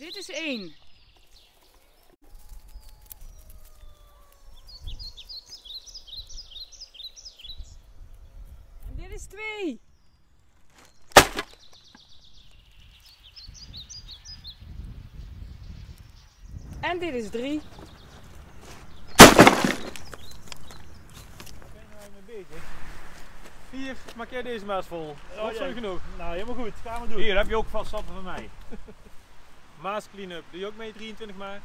is één. En dit is twee. En dit is drie. Vier, maak jij deze maar eens vol. Oh, Of zo ja. genoeg. Nou, helemaal goed. Gaan we doen. Hier heb je ook vast stappen van mij. Maas Cleanup, doe je ook mee 23 maart?